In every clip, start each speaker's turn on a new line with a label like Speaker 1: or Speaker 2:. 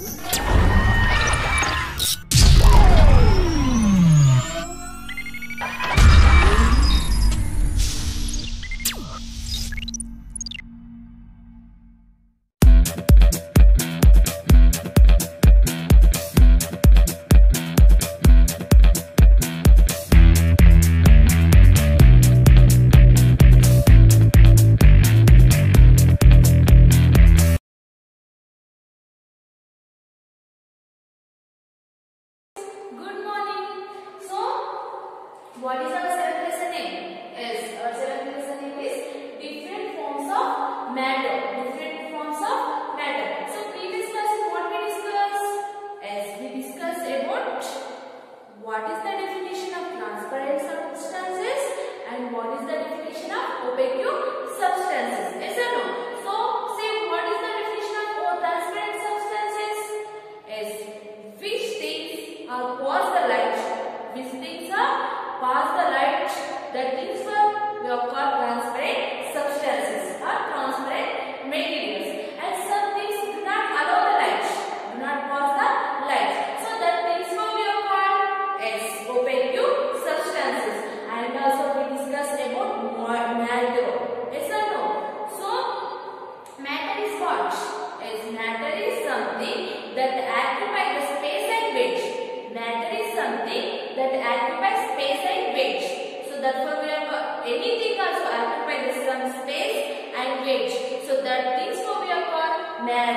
Speaker 1: Yeah.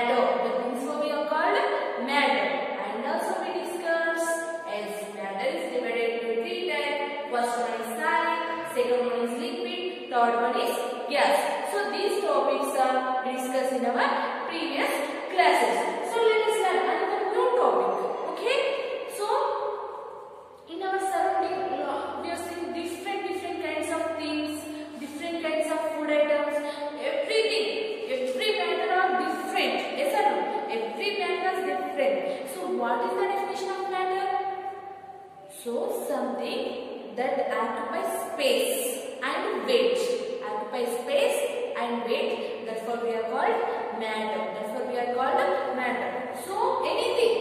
Speaker 1: matter. The things we called matter. And also we discuss as matter is divided into three types. First one is solid, second one is liquid, third one is gas. So these topics are discussed in our previous classes. something that occupies space and weight. Occupies space and weight. Therefore, we are called matter. Therefore, we are called matter. So, anything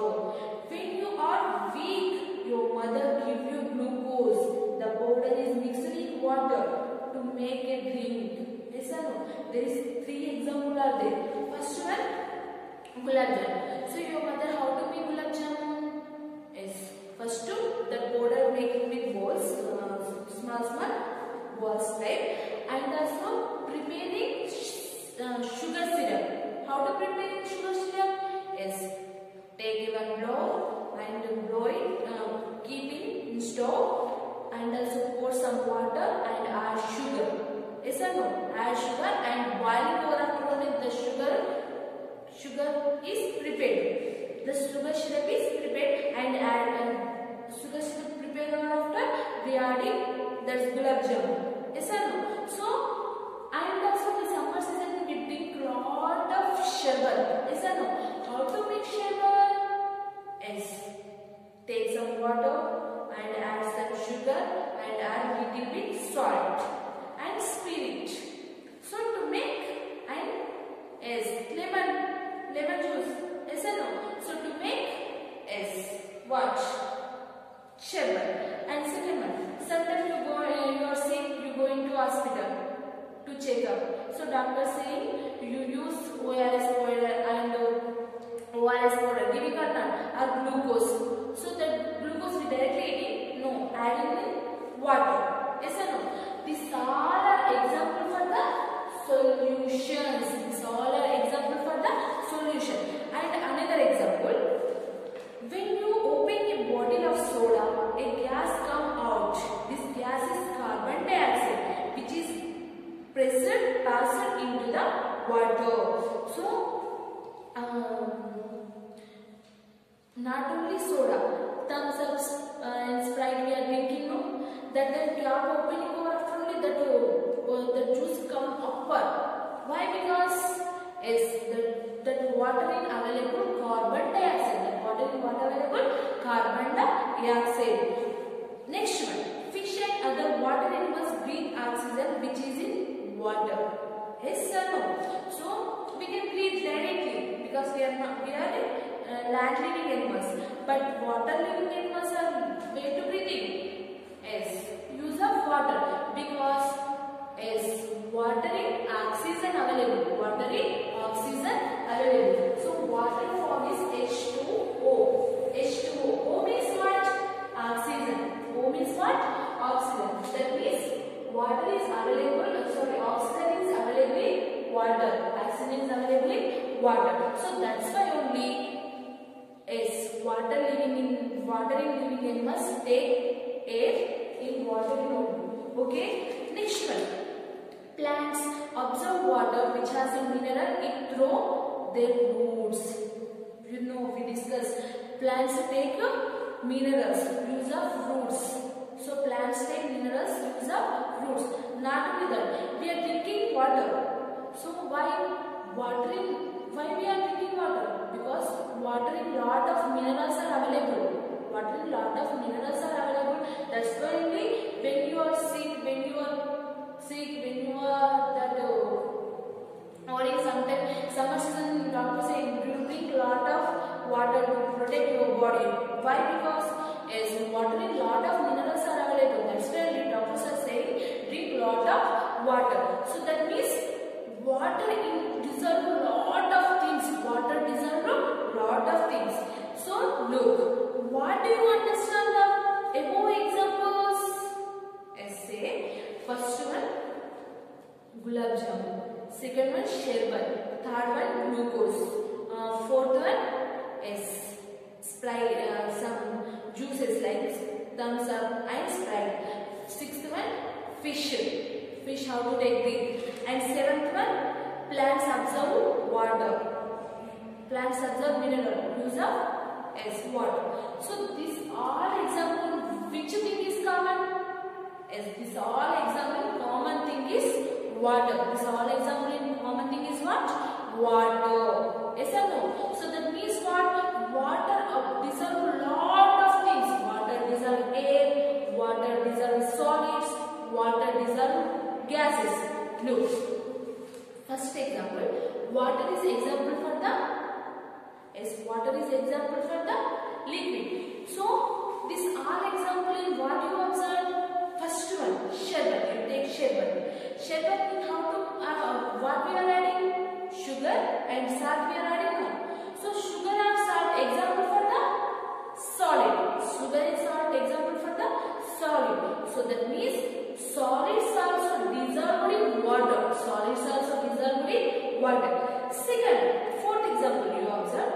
Speaker 1: When you are weak, your mother give you glucose. The powder is mixed in water to make a drink. Yes or no? There is three examples are there. First one, gulab jamun. So your mother how to make gulab jamun? Yes. First two, the powder making with balls, uh, small small balls type, and also preparing uh, sugar syrup. How to prepare sugar syrup? Yes. Take one blow and blow it, uh, keep it in stove and also pour some water and add sugar. Yes or no? Add sugar and boiling over after the sugar sugar is prepared. The sugar syrup is prepared and add uh, sugar syrup prepared after we adding that's gulab jamun. Yes or no? So not only soda, Thums Up uh, and Sprite we are drinking, no? That the cap opening after only that uh, the juice come upward. Why? Because is the that water in available carbon dioxide. That water in water available carbon dioxide. Next one, fish and other water animals breathe oxygen which is in water. Yes or no? So we can breathe directly because we are not we are uh, land living animals. But water living animals are way to breathing. Yes, use of water because is water in oxygen available. Water oxygen available. So water form is H2O. H2O. O means what? Oxygen. O means what? Oxygen. That means water is available. Sorry, oxygen is available in water. Oxygen is available in water. So that's why only water living in water in living animals take air in water in. Okay. Next one. Plants absorb water which has a mineral it through their roots. You know we discussed plants take minerals use of roots. So plants take minerals use of roots. Not only that we are drinking water. So why watering? Why we are drinking water? Because water in lot of minerals are available. Water in lot of gulab jamun. Second one, sherbet. Third one, glucose. Uh, fourth one is Sprite. Uh, some juices like Thums Up and Sprite. Sixth one, fish. Fish how to take it. And seventh one, plants absorb water. Plants absorb mineral. Use of as water. So these all example which thing is common? As this all example common thing is water. This all example in common thing is what? Water. Yes or no? So that means what? Water uh, dissolve lot of things. Water dissolve air, water dissolve solids, water dissolve gases. Look. First example. Water is example for the yes, water is example for the liquid. So this all example in what you observe? First one, sherbet. You take sherbet sherbet in how to uh, what we are adding? Sugar and salt we are adding so sugar and salt example for the solid. Sugar and salt example for the solid. So that means solids also dissolved in water. Solids also dissolved in water. Second fourth example you observe.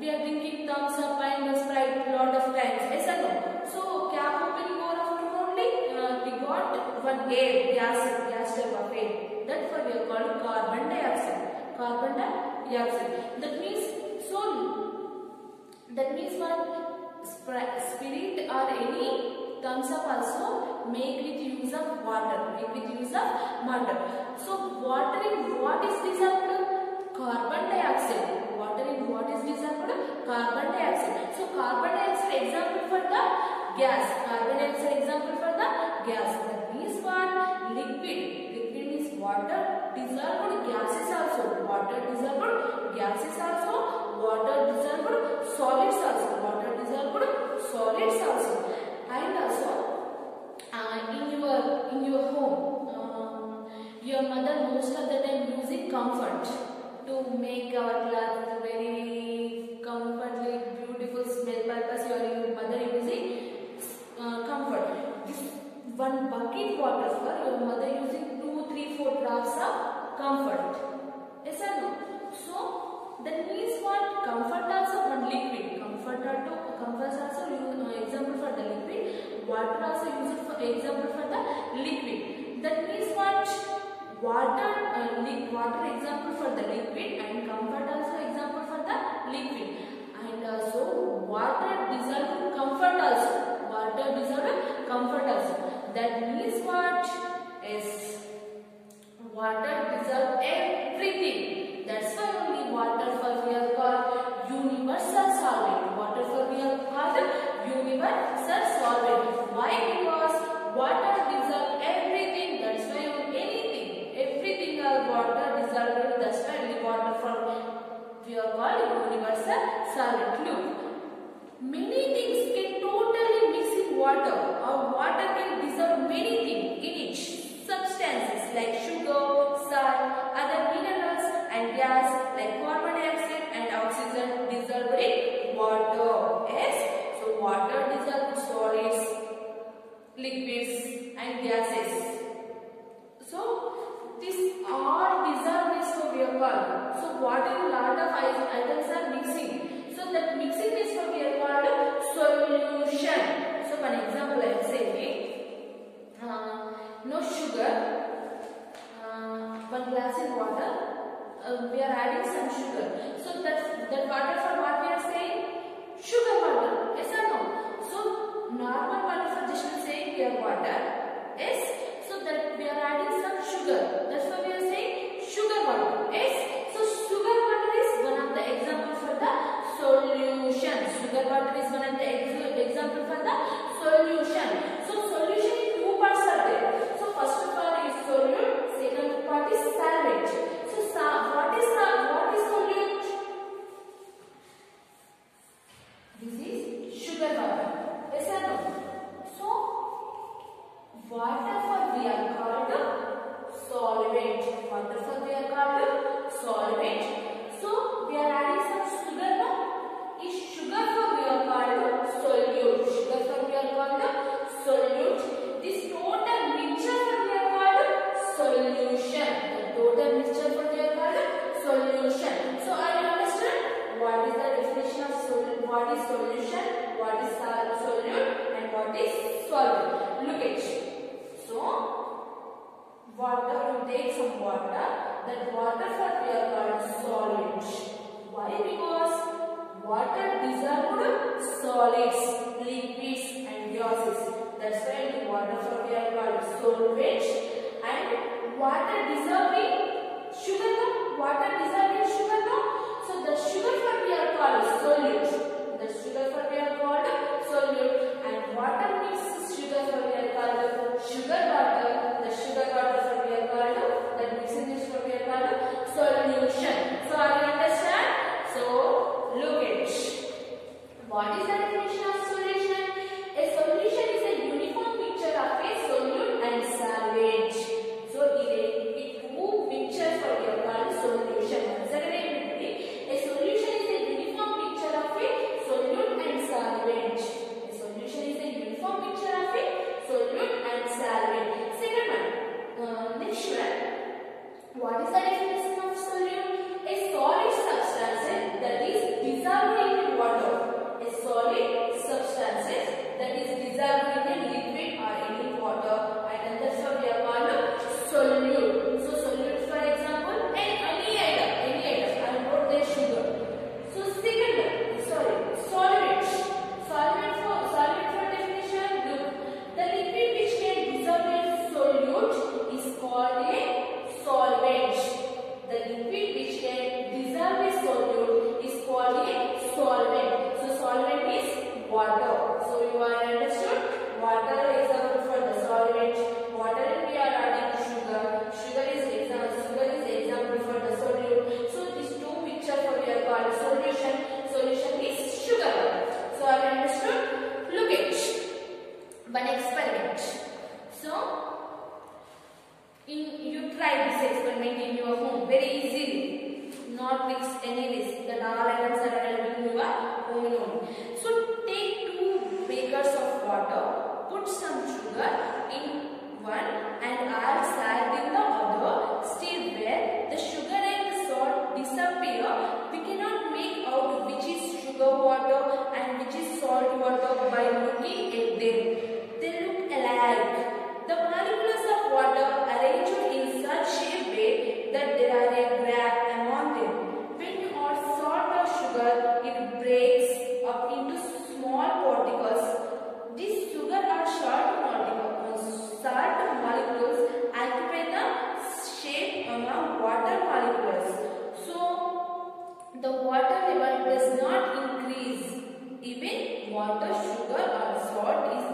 Speaker 1: We are drinking Thums Up and sprite lot of times yes or no? So cap opening over after only. Uh, we got one air gas gas type of air. That what we are called carbon dioxide. Carbon dioxide. That means soul. that means what Sprite or any Thums Up also make with use of water. Make with use of water. So water in what is dissolved? Carbon dioxide. Water in what is dissolved? Carbon dioxide. So carbon dioxide example for the gas. Carbon dioxide example for the gas means what liquid. Liquid means water. Dissolved gases also. Water dissolved gases also. Water dissolved solids also. Water dissolved solids also. And also uh, in your in your home um, your mother most of the time using comfort to make our clothes water also used for example for the liquid. That means what? Water uh, water example for the liquid and comfort also example for the liquid. And also water dissolved comfort also so what is lot of items are mixing. So that mixing is what we are called solution. So one example i am saying uh, no sugar uh, one glass in water uh, we are adding some sugar. So that that water for what we are saying? Sugar water yes or no? So normal water for just saying are water yes? So that we are adding some sugar. That's why we are saying sugar water yes sugar water is one of the example for the solution. Sugar water is one of the example for the solution. So solution all elements are available in your own home. So take two beakers of water, put some sugar in one and add salt water molecules. So, the water level does not increase. Even water, sugar or salt is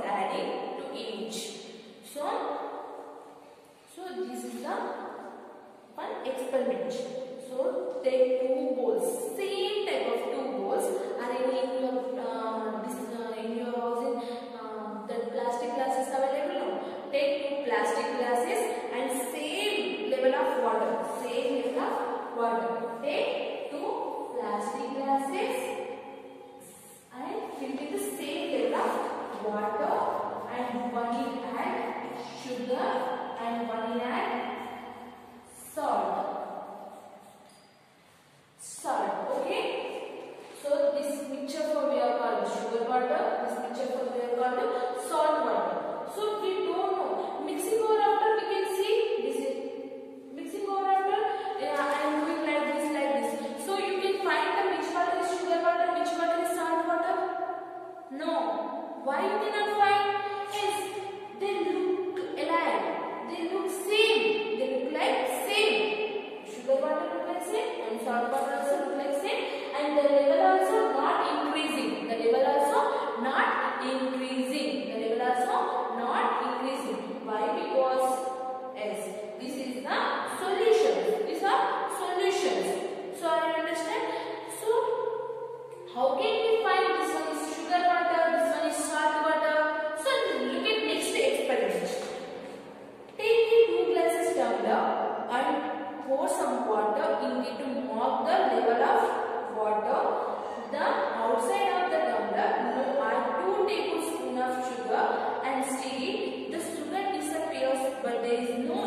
Speaker 1: but there is no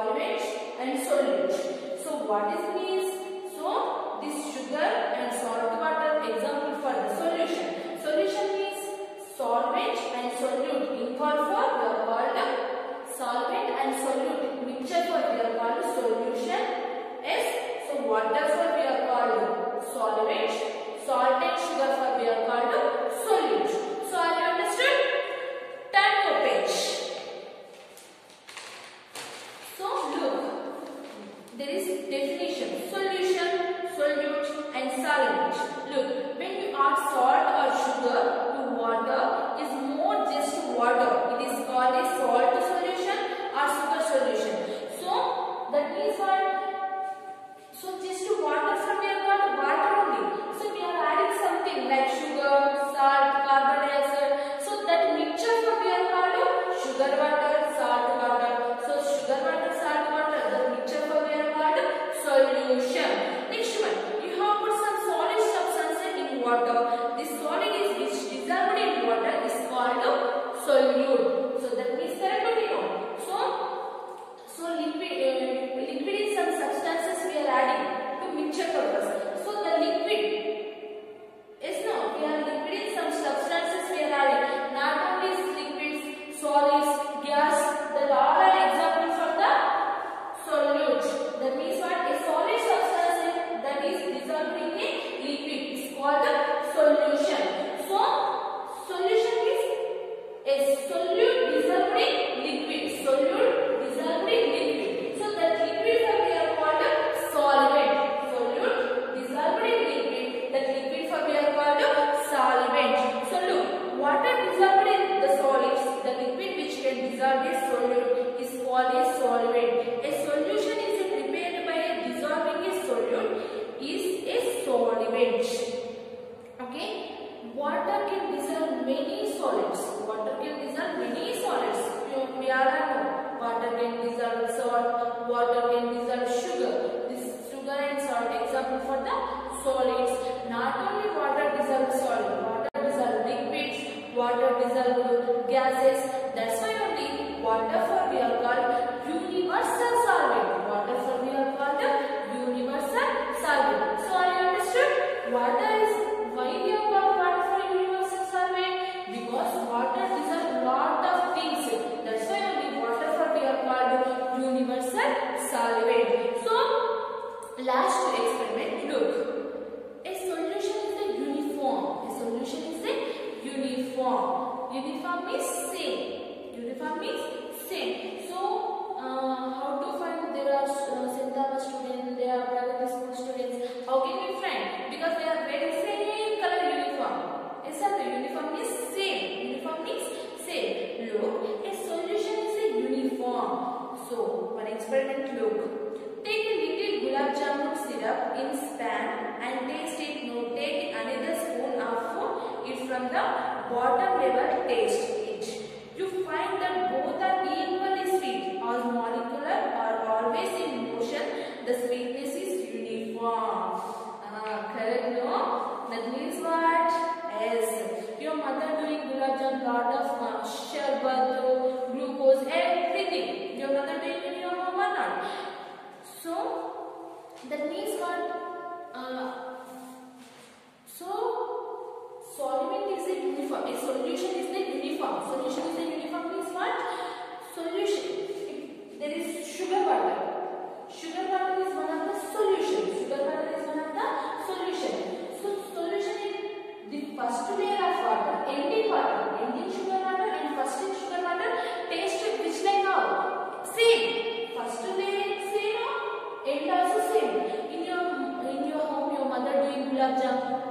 Speaker 1: solvent and solute. So what is mean?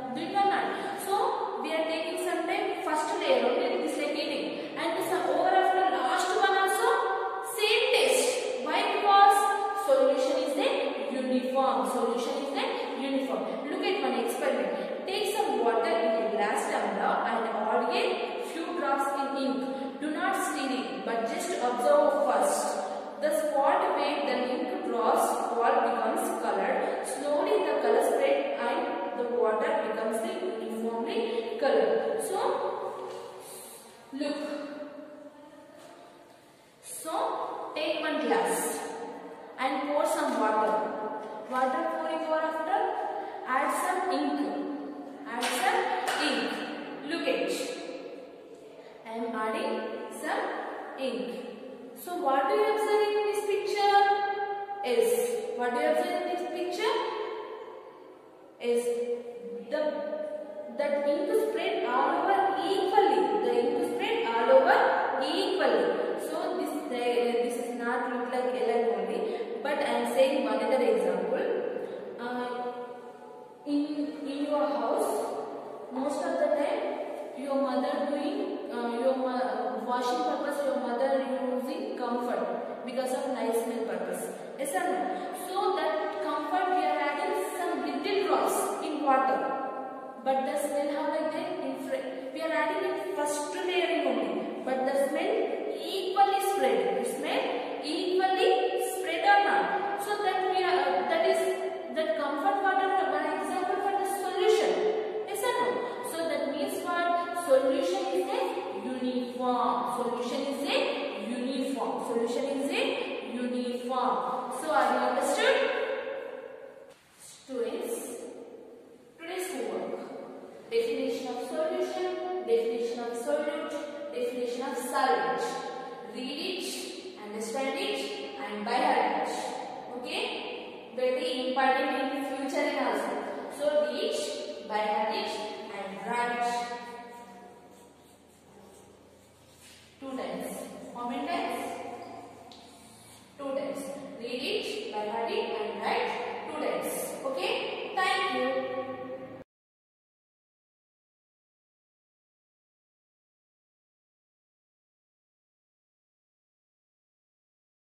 Speaker 1: So we are taking sometime first layer only this like eating and is over after last one also same taste. Why? Because solution is the uniform. Solution is the uniform. Look at one experiment. Take some water in a glass tumbler and add few drops in ink. Do not stir it but just observe first. The spot where the ink drops all becomes colored. Slowly the colors Water becomes the uniformly color. So, look. So, take one glass and pour some water. Water pouring for after, add some ink. Add some ink. Look at. I am adding some ink. So, what do you observe in this picture? Is. What do you observe in this picture? Is. The that ink spread all over equally. The ink spread all over equally. So this this is not look like LN only, but I am saying one other example. Uh, in in your house, most of the time your mother doing uh, your washing purpose, your mother using comfort because of nice smell purpose. Yes or no? So that comfort we are adding some little drops in water. But the smell how like that? We are adding it first layering only. But the smell equally spread. The smell equally spread or not. So that we are uh, that is that comfort water one example for the solution. Or no? So that means what? Solution is a uniform. Solution is a uniform. Solution is a uniform. So are you understood?